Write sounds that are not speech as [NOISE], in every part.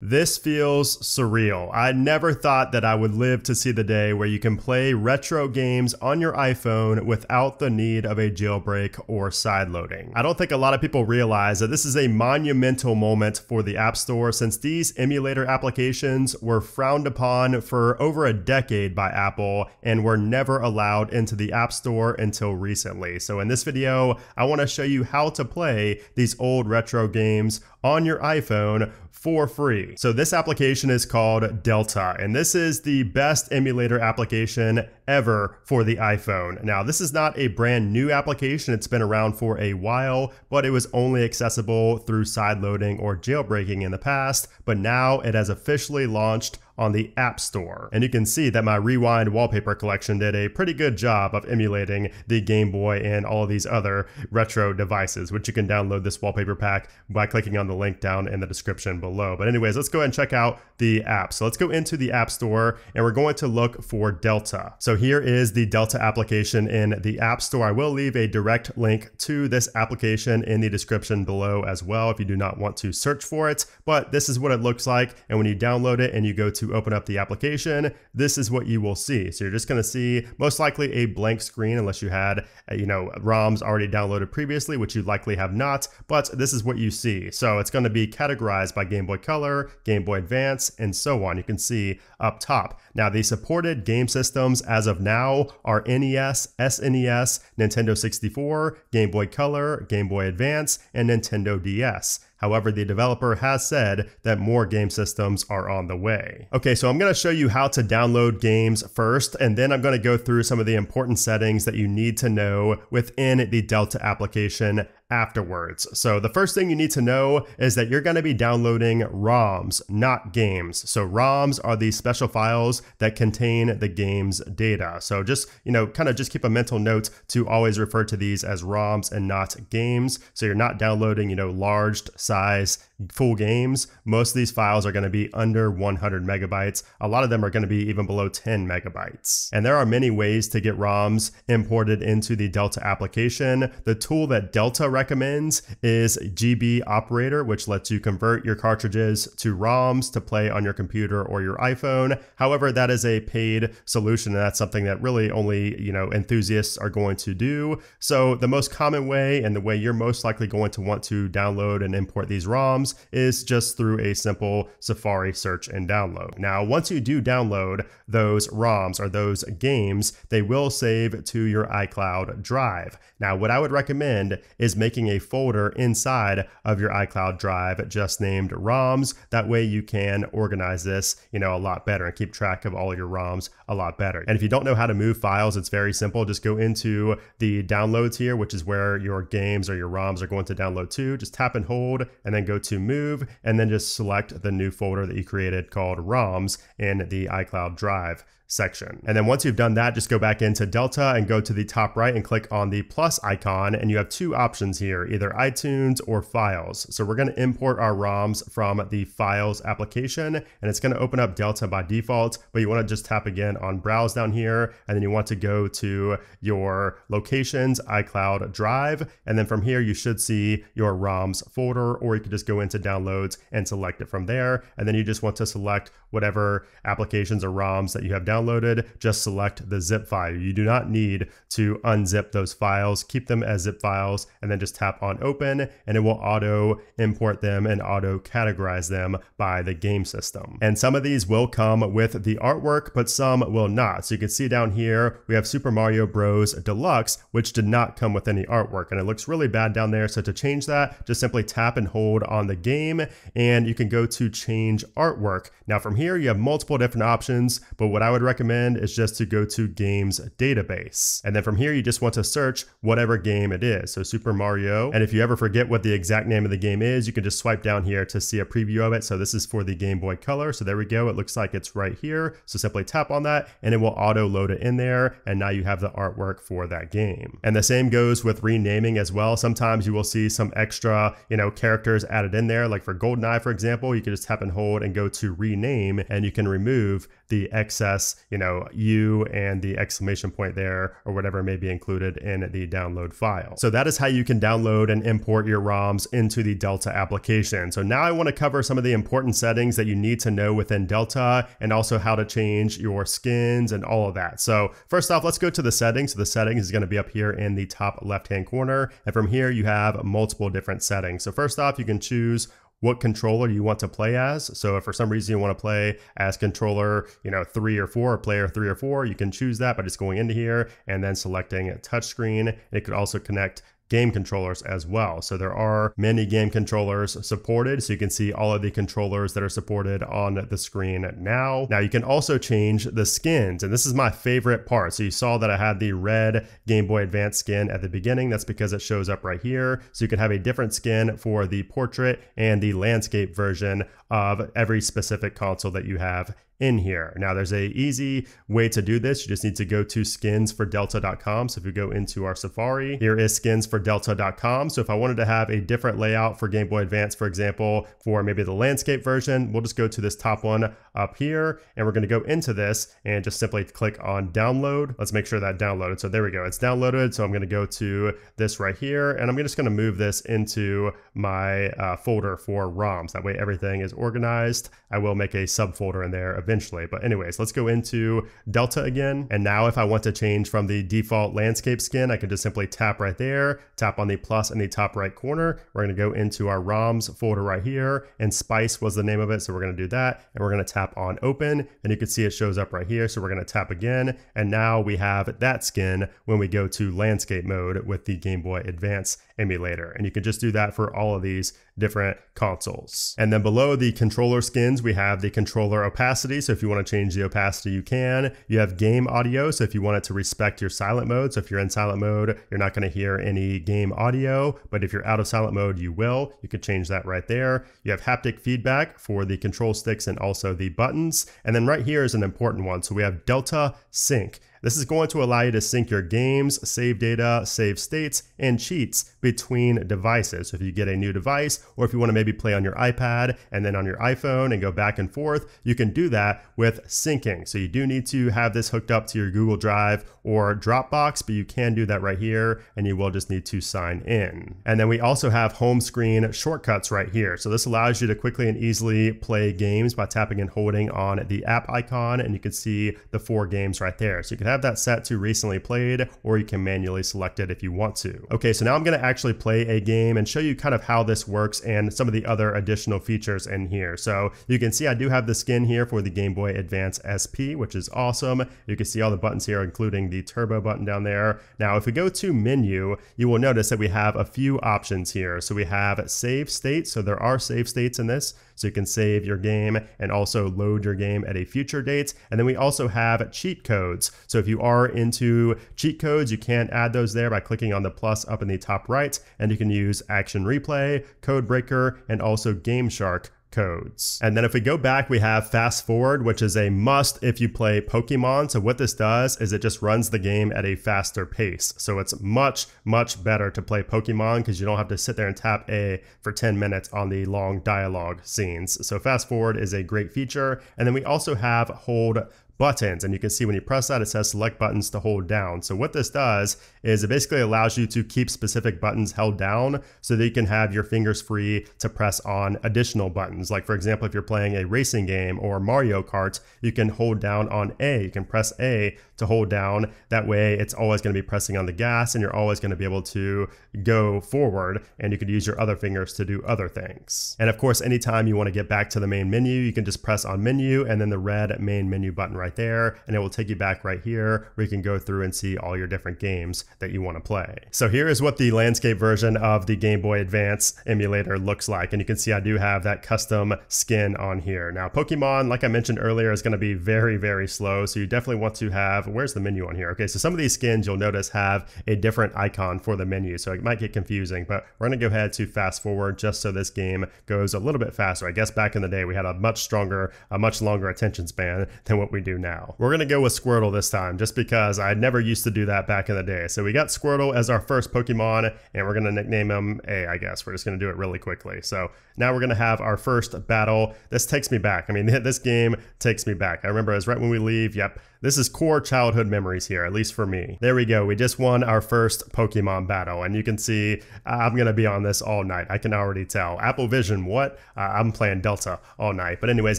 This feels surreal. I never thought that I would live to see the day where you can play retro games on your iPhone without the need of a jailbreak or sideloading. I don't think a lot of people realize that this is a monumental moment for the App Store since these emulator applications were frowned upon for over a decade by Apple and were never allowed into the App Store until recently. So in this video, I want to show you how to play these old retro games on your iPhone for free. So this application is called Delta, and this is the best emulator application ever for the iPhone. Now, this is not a brand new application. It's been around for a while, but it was only accessible through sideloading or jailbreaking in the past, but now it has officially launched on the App Store. And you can see that my Rewind wallpaper collection did a pretty good job of emulating the Game Boy and all of these other retro devices, which you can download this wallpaper pack by clicking on the link down in the description below. But anyways, let's go ahead and check out the app. So let's go into the App Store and we're going to look for Delta. So here is the Delta application in the App Store. I will leave a direct link to this application in the description below as well if you do not want to search for it. But this is what it looks like. And when you download it and you go to open up the application, this is what you will see. So you're just going to see most likely a blank screen unless you had, uh, you know, ROMs already downloaded previously, which you likely have not, but this is what you see. So it's going to be categorized by Game Boy Color, Game Boy Advance, and so on. You can see up top. Now the supported game systems as of now are NES, SNES, Nintendo 64, Game Boy Color, Game Boy Advance, and Nintendo DS. However, the developer has said that more game systems are on the way. Okay, so I'm gonna show you how to download games first, and then I'm gonna go through some of the important settings that you need to know within the Delta application afterwards. So the first thing you need to know is that you're going to be downloading ROMs, not games. So ROMs are these special files that contain the game's data. So just, you know, kind of just keep a mental note to always refer to these as ROMs and not games. So you're not downloading, you know, large size full games. Most of these files are going to be under 100 megabytes. A lot of them are going to be even below 10 megabytes. And there are many ways to get ROMs imported into the Delta application. The tool that Delta recommends is GB Operator, which lets you convert your cartridges to ROMs to play on your computer or your iPhone. However, that is a paid solution, and that's something that really only you know enthusiasts are going to do. So the most common way and the way you're most likely going to want to download and import these ROMs is just through a simple Safari search and download. Now, once you do download those ROMs or those games, they will save to your iCloud drive. Now, what I would recommend is making a folder inside of your iCloud drive just named ROMs. That way you can organize this, you know, a lot better and keep track of all your ROMs a lot better. And if you don't know how to move files, it's very simple. Just go into the downloads here, which is where your games or your ROMs are going to download to. Just tap and hold and then go to move and then just select the new folder that you created called ROMs in the iCloud drive section. And then once you've done that, just go back into Delta and go to the top right and click on the plus icon. And you have two options here, either iTunes or Files. So we're going to import our ROMs from the Files application, and it's going to open up Delta by default, but you want to just tap again on Browse down here, and then you want to go to your Locations iCloud Drive. And then from here, you should see your ROMs folder, or you could just go into Downloads and select it from there. And then you just want to select whatever applications or ROMs that you have downloaded downloaded, just select the zip file. You do not need to unzip those files. Keep them as zip files and then just tap on open and it will auto import them and auto categorize them by the game system. And some of these will come with the artwork, but some will not. So you can see down here, we have Super Mario Bros. Deluxe, which did not come with any artwork and it looks really bad down there. So to change that, just simply tap and hold on the game and you can go to change artwork. Now from here, you have multiple different options, but what I would recommend is just to go to games database. And then from here, you just want to search whatever game it is. So Super Mario. And if you ever forget what the exact name of the game is, you can just swipe down here to see a preview of it. So this is for the Game Boy Color. So there we go. It looks like it's right here. So simply tap on that and it will auto load it in there. And now you have the artwork for that game. And the same goes with renaming as well. Sometimes you will see some extra, you know, characters added in there. Like for GoldenEye, for example, you can just tap and hold and go to rename and you can remove the excess you know, you and the exclamation point there or whatever may be included in the download file. So that is how you can download and import your ROMs into the Delta application. So now I want to cover some of the important settings that you need to know within Delta and also how to change your skins and all of that. So first off, let's go to the settings. So the settings is going to be up here in the top left-hand corner. And from here, you have multiple different settings. So first off, you can choose what controller you want to play as. So if for some reason you want to play as controller, you know, three or four, or player three or four, you can choose that by just going into here and then selecting a touchscreen. It could also connect game controllers as well. So there are many game controllers supported. So you can see all of the controllers that are supported on the screen now. Now you can also change the skins and this is my favorite part. So you saw that I had the red Game Boy Advance skin at the beginning. That's because it shows up right here. So you can have a different skin for the portrait and the landscape version of every specific console that you have in here. Now there's a easy way to do this. You just need to go to skinsfordelta.com. So if you go into our Safari, here is skinsfordelta.com. So if I wanted to have a different layout for Game Boy Advance, for example, for maybe the landscape version, we'll just go to this top one up here and we're going to go into this and just simply click on download. Let's make sure that downloaded. So there we go. It's downloaded. So I'm going to go to this right here and I'm just going to move this into my uh, folder for ROMs. That way everything is organized. I will make a subfolder in there eventually. But anyways, let's go into Delta again. And now if I want to change from the default landscape skin, I can just simply tap right there, tap on the plus in the top right corner. We're going to go into our ROMs folder right here and Spice was the name of it. So we're going to do that and we're going to tap on open and you can see it shows up right here. So we're going to tap again. And now we have that skin when we go to landscape mode with the Game Boy Advance emulator. And you can just do that for all of these different consoles. And then below the controller skins, we have the controller opacity. So if you want to change the opacity, you can. You have game audio. So if you want it to respect your silent mode. So if you're in silent mode, you're not going to hear any game audio. But if you're out of silent mode, you will. You can change that right there. You have haptic feedback for the control sticks and also the buttons. And then right here is an important one. So we have Delta Sync. This is going to allow you to sync your games, save data, save states, and cheats between devices. So if you get a new device, or if you want to maybe play on your iPad and then on your iPhone and go back and forth, you can do that with syncing. So you do need to have this hooked up to your Google Drive or Dropbox, but you can do that right here, and you will just need to sign in. And then we also have home screen shortcuts right here. So this allows you to quickly and easily play games by tapping and holding on the app icon, and you can see the four games right there. So you can have that set to recently played, or you can manually select it if you want to. Okay, so now I'm gonna actually play a game and show you kind of how this works and some of the other additional features in here. So you can see I do have the skin here for the Game Boy Advance SP, which is awesome. You can see all the buttons here, including the turbo button down there. Now, if we go to menu, you will notice that we have a few options here. So we have save state. So there are save states in this. So you can save your game and also load your game at a future date. And then we also have cheat codes. So if you are into cheat codes, you can add those there by clicking on the plus up in the top right. And you can use Action Replay, Code Breaker, and also Game Shark codes. And then if we go back, we have fast forward, which is a must if you play Pokemon. So what this does is it just runs the game at a faster pace. So it's much, much better to play Pokemon because you don't have to sit there and tap A for 10 minutes on the long dialogue scenes. So fast forward is a great feature. And then we also have hold buttons. And you can see when you press that, it says select buttons to hold down. So what this does is it basically allows you to keep specific buttons held down so that you can have your fingers free to press on additional buttons. Like for example, if you're playing a racing game or Mario Kart, you can hold down on A. You can press A to hold down. That way it's always going to be pressing on the gas and you're always going to be able to go forward and you could use your other fingers to do other things. And of course, anytime you want to get back to the main menu, you can just press on menu and then the red main menu button right there and it will take you back right here where you can go through and see all your different games that you want to play. So here is what the landscape version of the Game Boy Advance emulator looks like and you can see I do have that custom skin on here. Now Pokemon, like I mentioned earlier, is going to be very, very slow so you definitely want to have where's the menu on here? Okay, so some of these skins you'll notice have a different icon for the menu, so it might get confusing, but we're gonna go ahead to fast forward just so this game goes a little bit faster. I guess back in the day we had a much stronger, a much longer attention span than what we do now. We're gonna go with Squirtle this time, just because I never used to do that back in the day. So we got Squirtle as our first Pokemon, and we're gonna nickname him A, I guess. We're just gonna do it really quickly. So now we're gonna have our first battle. This takes me back. I mean, [LAUGHS] this game takes me back. I remember it was right when we leave. Yep, this is core childhood memories here, at least for me. There we go. We just won our first Pokemon battle, and you can see I'm going to be on this all night. I can already tell. Apple Vision, what? Uh, I'm playing Delta all night. But anyways,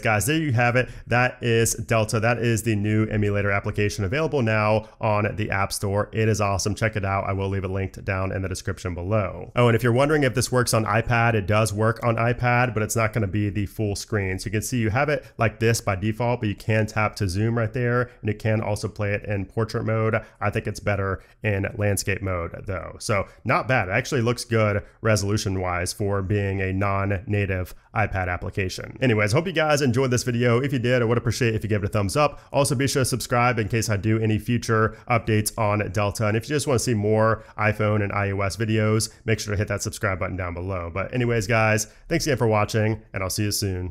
guys, there you have it. That is Delta. That is the new emulator application available now on the App Store. It is awesome. Check it out. I will leave it linked down in the description below. Oh, and if you're wondering if this works on iPad, it does work on iPad, but it's not going to be the full screen. So you can see you have it like this by default, but you can tap to zoom right there. And you can also play it in portrait mode. I think it's better in landscape mode though. So not bad. It actually looks good resolution wise for being a non-native iPad application. Anyways, hope you guys enjoyed this video. If you did, I would appreciate if you gave it a thumbs up. Also be sure to subscribe in case I do any future updates on Delta. And if you just want to see more iPhone and iOS videos, make sure to hit that subscribe button down below. But anyways, guys, thanks again for watching and I'll see you soon.